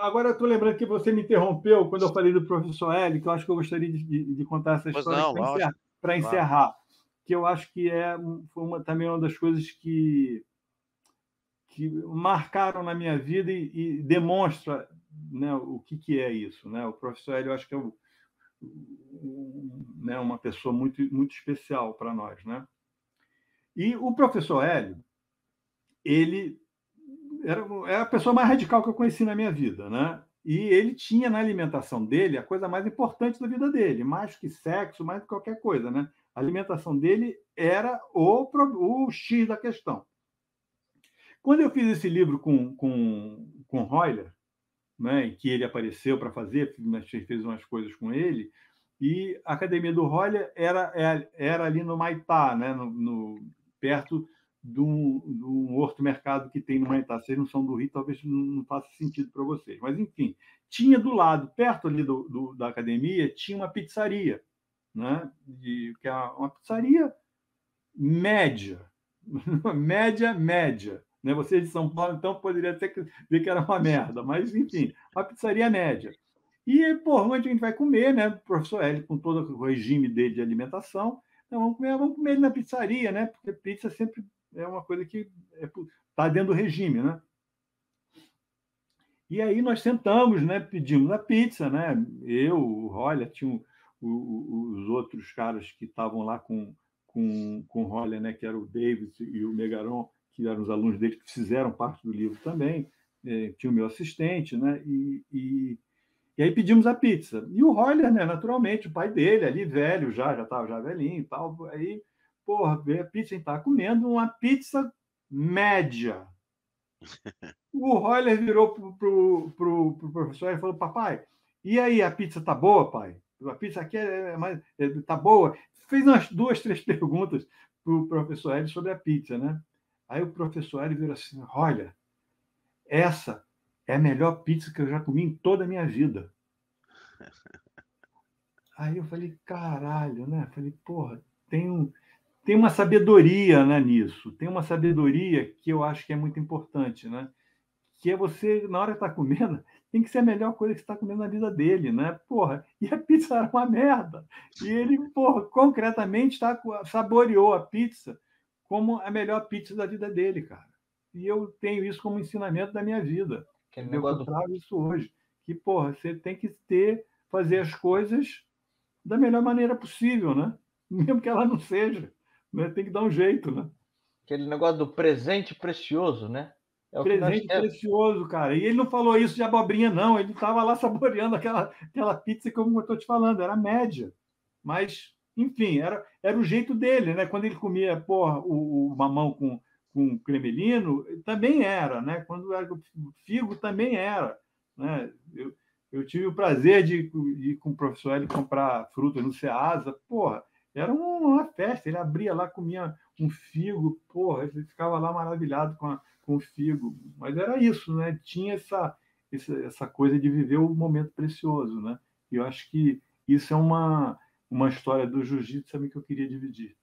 agora eu estou lembrando que você me interrompeu quando eu falei do professor L, que eu acho que eu gostaria de, de, de contar essa história para encerrar, encerrar, que eu acho que é foi uma, também uma das coisas que, que marcaram na minha vida e, e demonstra né, o que, que é isso. Né? O professor L, eu acho que é o, né, uma pessoa muito, muito especial para nós. Né? E o professor Hélio, ele era, era a pessoa mais radical que eu conheci na minha vida, né? E ele tinha na alimentação dele a coisa mais importante da vida dele, mais que sexo, mais que qualquer coisa, né? A alimentação dele era o, o X da questão. Quando eu fiz esse livro com, com, com Royler, né, em que ele apareceu para fazer, a gente fez umas coisas com ele, e a academia do Royler era, era, era ali no Maitá, né, no, no perto de um, de um horto mercado que tem no Maitá. Vocês não são do Rio, talvez não faça sentido para vocês. Mas, enfim, tinha do lado, perto ali do, do, da academia, tinha uma pizzaria, né? De, que é uma pizzaria média, média, média. Né? Vocês de São Paulo, então, poderia até ver que era uma merda, mas, enfim, uma pizzaria média. E, por onde a gente vai comer, né? O professor Hélio, com todo o regime dele de alimentação, então, vamos comer, vamos comer na pizzaria, né? Porque pizza sempre é uma coisa que está é, tá dentro do regime, né? E aí nós sentamos, né? Pedimos a pizza, né? Eu, o Roller, tinha o, o, os outros caras que estavam lá com, com, com o Roller, né? Que era o David e o Megaron, que eram os alunos dele que fizeram parte do livro também. É, tinha o meu assistente, né? E, e, e, aí pedimos a pizza. E o Roller, né? Naturalmente, o pai dele ali, velho já, já estava já velhinho e tal. Aí porra, a pizza, a gente tá comendo uma pizza média. O Roller virou pro, pro, pro, pro professor e falou: Papai, e aí, a pizza tá boa, pai? A pizza aqui é, mais, é, tá boa? Fez umas duas, três perguntas pro professor Hélio sobre a pizza, né? Aí o professor Hélio virou assim: Olha, essa é a melhor pizza que eu já comi em toda a minha vida. Aí eu falei: Caralho, né? Falei: Porra, tem um tem uma sabedoria né, nisso, tem uma sabedoria que eu acho que é muito importante, né? Que é você, na hora que está comendo, tem que ser a melhor coisa que você está comendo na vida dele, né? Porra, e a pizza era uma merda. E ele, porra, concretamente tá, saboreou a pizza como a melhor pizza da vida dele, cara. E eu tenho isso como ensinamento da minha vida. Negócio eu trago isso hoje. Que, porra, você tem que ter, fazer as coisas da melhor maneira possível, né? Mesmo que ela não seja né? Tem que dar um jeito, né? Aquele negócio do presente precioso, né? É presente precioso, cara. E ele não falou isso de abobrinha, não. Ele estava lá saboreando aquela, aquela pizza, como eu estou te falando, era média. Mas, enfim, era, era o jeito dele, né? Quando ele comia porra, o, o mamão com, com cremelino, também era, né? Quando era o figo, também era. Né? Eu, eu tive o prazer de, de ir com o professor ele comprar fruta no Ceasa. Porra, era uma festa, ele abria lá, comia um figo, porra, ele ficava lá maravilhado com, a, com o figo. Mas era isso, né? Tinha essa, essa, coisa de viver o momento precioso, né? E eu acho que isso é uma, uma história do jiu-jitsu também que eu queria dividir.